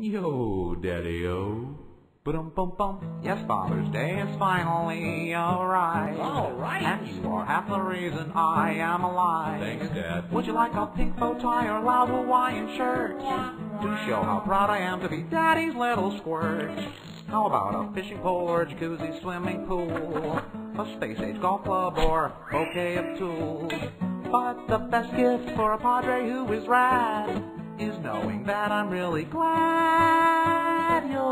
Yo, Daddy-O. Yes, Father's Day is finally arrived. All right. And you are half the reason I am alive. Thanks, Dad. Would you like a pink bow tie or loud Hawaiian shirt? To show how proud I am to be Daddy's little squirt. How about a fishing pole or jacuzzi swimming pool? A space age golf club or a bouquet of tools? But the best gift for a padre who is rad is knowing that I'm really glad you're